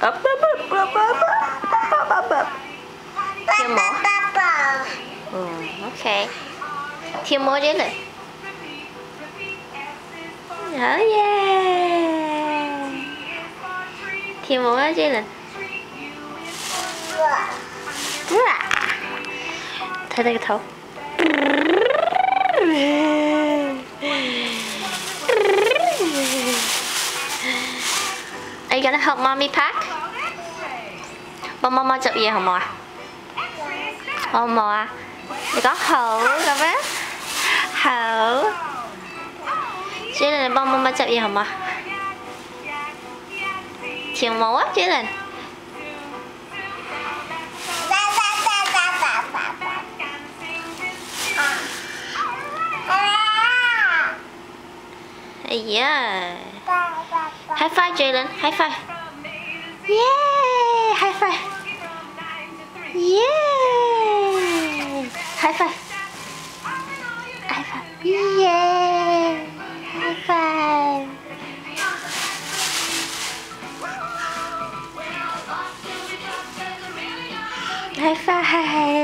Up, up, up, up, up, up, up, up, up. Thêm mỏ. Ừ, ok. Thêm mỏ chứ này. Oh yeah. Thêm cái thấu. Are you gonna help mommy pack? Ba mama chụp gì không à? Không à? Mày có hổ rồi á? Hổ. Chị Linh ba mama chụp gì không à? Chiều màu quá chị Linh. Yeah.！High five, Jalen. High five. Yeah! High five. Yeah! High five. High five. Yeah! High five. High five.